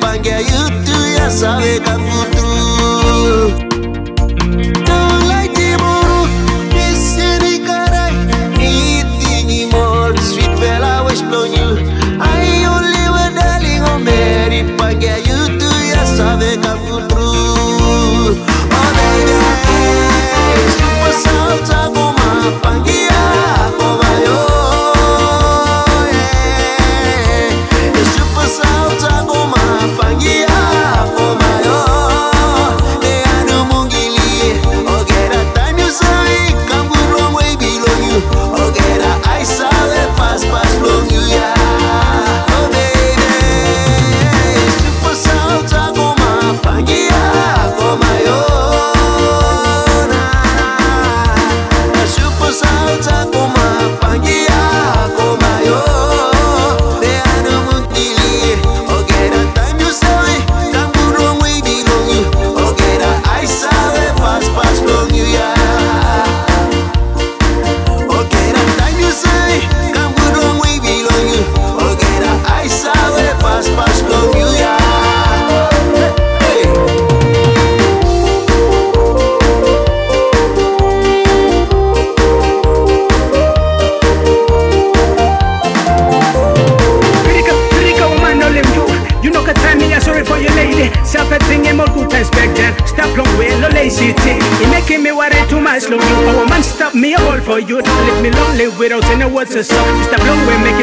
pan que ayuda, tú ya sabes Long way no lazy thing. You making me worry too much. Long you. Oh, A woman stop me. A all for you. Don't leave me lonely without any words to song Stop long way making